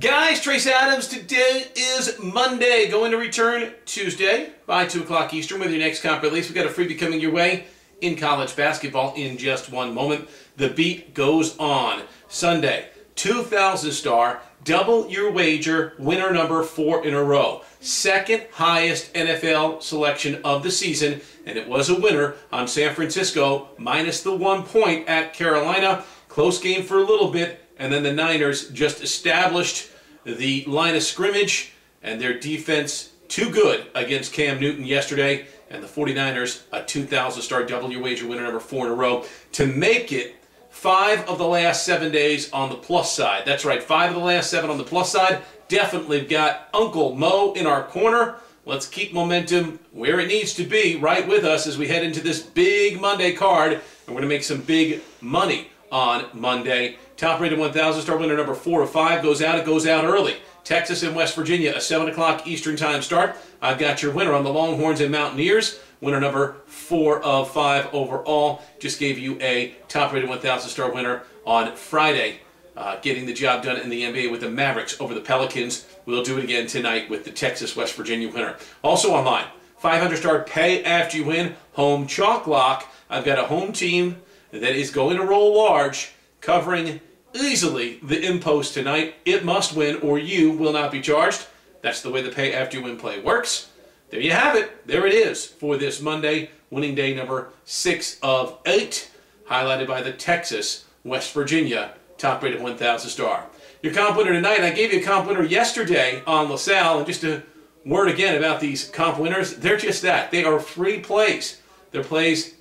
Guys, Trace Adams, today is Monday. Going to return Tuesday by 2 o'clock Eastern with your next comp release. We've got a freebie coming your way in college basketball in just one moment. The beat goes on. Sunday, 2,000 star, double your wager, winner number four in a row. Second highest NFL selection of the season, and it was a winner on San Francisco, minus the one point at Carolina. Close game for a little bit, and then the Niners just established the line of scrimmage and their defense too good against Cam Newton yesterday. And the 49ers, a 2,000 star W wager winner number four in a row, to make it five of the last seven days on the plus side. That's right, five of the last seven on the plus side. Definitely got Uncle Mo in our corner. Let's keep momentum where it needs to be right with us as we head into this big Monday card. And we're going to make some big money on Monday. Top rated 1,000 star winner number four of five goes out. It goes out early. Texas and West Virginia, a 7 o'clock Eastern Time start. I've got your winner on the Longhorns and Mountaineers. Winner number four of five overall. Just gave you a top rated 1,000 star winner on Friday. Uh, getting the job done in the NBA with the Mavericks over the Pelicans. We'll do it again tonight with the Texas West Virginia winner. Also online, 500 star pay after you win home chalk lock. I've got a home team that is going to roll large, covering easily the impost tonight. It must win or you will not be charged. That's the way the pay after you win play works. There you have it. There it is for this Monday, winning day number six of eight, highlighted by the Texas West Virginia top rated 1,000 star. Your comp winner tonight, I gave you a comp winner yesterday on LaSalle, and just a word again about these comp winners, they're just that. They are free plays. They're plays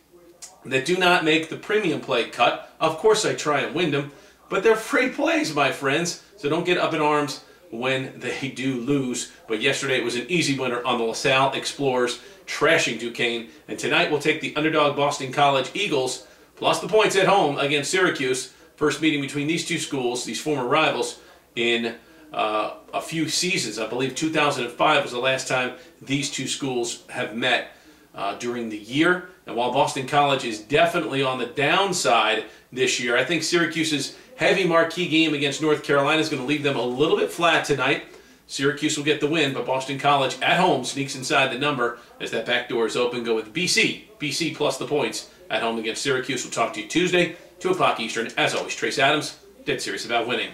that do not make the premium play cut. Of course, I try and win them, but they're free plays, my friends. So don't get up in arms when they do lose. But yesterday it was an easy winner on the LaSalle Explorers, trashing Duquesne. And tonight we'll take the underdog Boston College Eagles plus the points at home against Syracuse. First meeting between these two schools, these former rivals, in uh, a few seasons. I believe 2005 was the last time these two schools have met uh, during the year. And while Boston College is definitely on the downside this year, I think Syracuse's heavy marquee game against North Carolina is going to leave them a little bit flat tonight. Syracuse will get the win, but Boston College at home sneaks inside the number as that back door is open. Go with BC. BC plus the points at home against Syracuse. We'll talk to you Tuesday, 2 o'clock Eastern. As always, Trace Adams, dead serious about winning.